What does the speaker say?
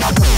We'll be.